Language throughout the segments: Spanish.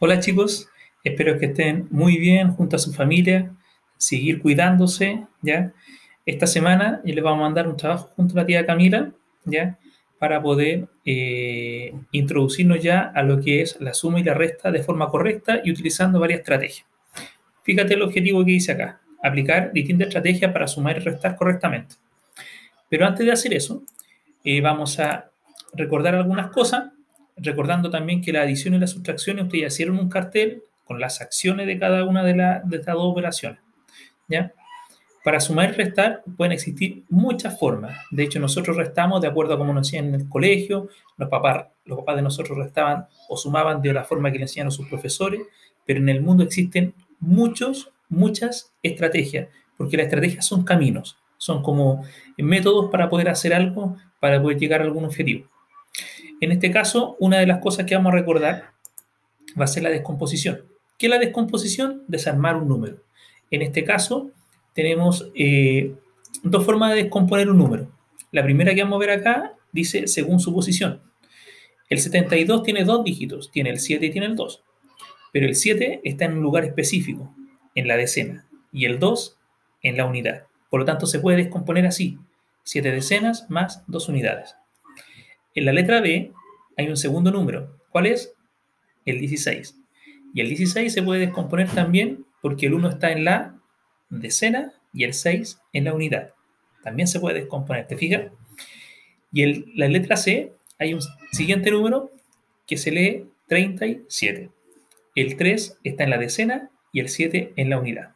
Hola chicos, espero que estén muy bien junto a su familia, seguir cuidándose, ¿ya? Esta semana yo les vamos a mandar un trabajo junto a la tía Camila, ¿ya? Para poder eh, introducirnos ya a lo que es la suma y la resta de forma correcta y utilizando varias estrategias. Fíjate el objetivo que dice acá, aplicar distintas estrategias para sumar y restar correctamente. Pero antes de hacer eso, eh, vamos a recordar algunas cosas recordando también que la adición y la sustracción, ustedes hicieron un cartel con las acciones de cada una de, de estas dos operaciones. ¿ya? Para sumar y restar pueden existir muchas formas. De hecho, nosotros restamos de acuerdo a cómo nos enseñan en el colegio. Los papás, los papás de nosotros restaban o sumaban de la forma que le enseñaron sus profesores. Pero en el mundo existen muchos, muchas estrategias, porque las estrategias son caminos, son como métodos para poder hacer algo, para poder llegar a algún objetivo. En este caso, una de las cosas que vamos a recordar va a ser la descomposición. ¿Qué es la descomposición? Desarmar un número. En este caso, tenemos eh, dos formas de descomponer un número. La primera que vamos a ver acá dice según su posición. El 72 tiene dos dígitos, tiene el 7 y tiene el 2. Pero el 7 está en un lugar específico, en la decena, y el 2 en la unidad. Por lo tanto, se puede descomponer así. 7 decenas más 2 unidades. En la letra B hay un segundo número. ¿Cuál es? El 16. Y el 16 se puede descomponer también porque el 1 está en la decena y el 6 en la unidad. También se puede descomponer, ¿te fijas? Y en la letra C hay un siguiente número que se lee 37. El 3 está en la decena y el 7 en la unidad.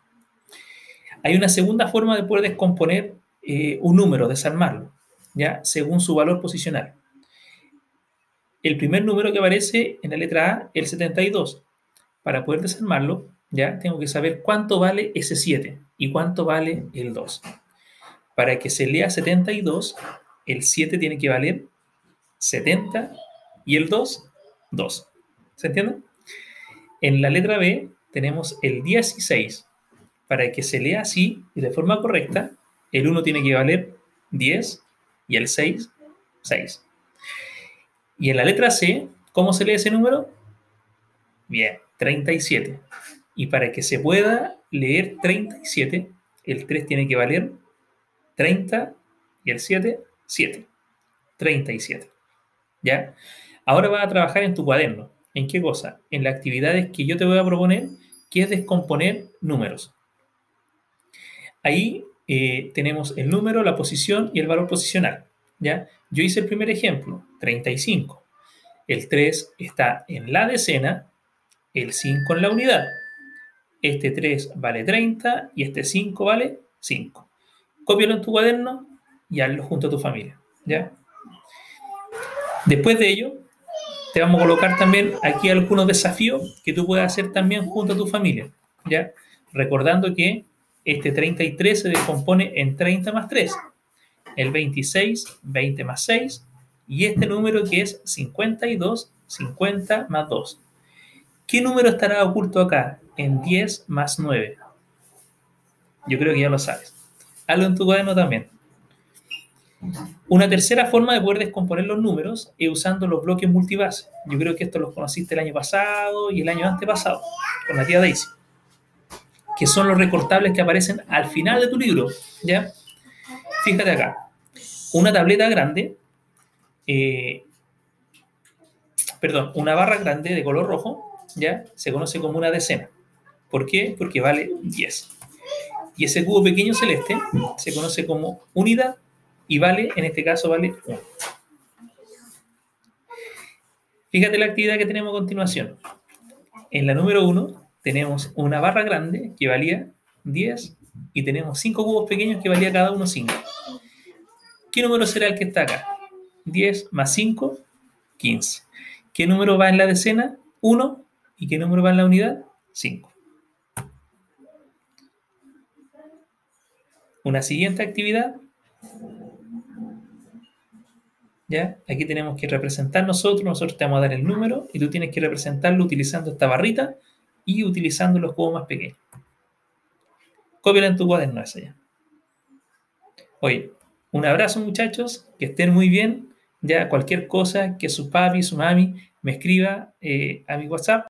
Hay una segunda forma de poder descomponer eh, un número, desarmarlo, ¿ya? según su valor posicional el primer número que aparece en la letra A, el 72. Para poder desarmarlo, ya tengo que saber cuánto vale ese 7 y cuánto vale el 2. Para que se lea 72, el 7 tiene que valer 70 y el 2, 2. ¿Se entiende? En la letra B tenemos el 16. Para que se lea así y de forma correcta, el 1 tiene que valer 10 y el 6, 6. Y en la letra C, ¿cómo se lee ese número? Bien, 37. Y para que se pueda leer 37, el 3 tiene que valer 30 y el 7, 7. 37. ¿Ya? Ahora vas a trabajar en tu cuaderno. ¿En qué cosa? En las actividades que yo te voy a proponer, que es descomponer números. Ahí eh, tenemos el número, la posición y el valor posicional. ¿Ya? Yo hice el primer ejemplo, 35. El 3 está en la decena, el 5 en la unidad. Este 3 vale 30 y este 5 vale 5. Cópialo en tu cuaderno y hazlo junto a tu familia, ¿ya? Después de ello, te vamos a colocar también aquí algunos desafíos que tú puedes hacer también junto a tu familia, ¿ya? Recordando que este 33 se descompone en 30 más 3 el 26, 20 más 6, y este número que es 52, 50 más 2. ¿Qué número estará oculto acá? En 10 más 9. Yo creo que ya lo sabes. Hazlo en tu cuaderno también. Una tercera forma de poder descomponer los números es usando los bloques multibase. Yo creo que esto los conociste el año pasado y el año antepasado con la tía Daisy, que son los recortables que aparecen al final de tu libro. ¿ya? Fíjate acá, una tableta grande, eh, perdón, una barra grande de color rojo, ¿ya? Se conoce como una decena. ¿Por qué? Porque vale 10. Y ese cubo pequeño celeste se conoce como unidad y vale, en este caso, vale 1. Fíjate la actividad que tenemos a continuación. En la número 1 tenemos una barra grande que valía 10 y tenemos 5 cubos pequeños que valía cada uno 5. ¿Qué número será el que está acá? 10 más 5, 15. ¿Qué número va en la decena? 1. ¿Y qué número va en la unidad? 5. Una siguiente actividad. ¿Ya? Aquí tenemos que representar nosotros, nosotros te vamos a dar el número y tú tienes que representarlo utilizando esta barrita y utilizando los cubos más pequeños. Cópiala en tu cuaderno esa ya. Oye, un abrazo muchachos, que estén muy bien. Ya cualquier cosa que su papi, su mami me escriba eh, a mi WhatsApp,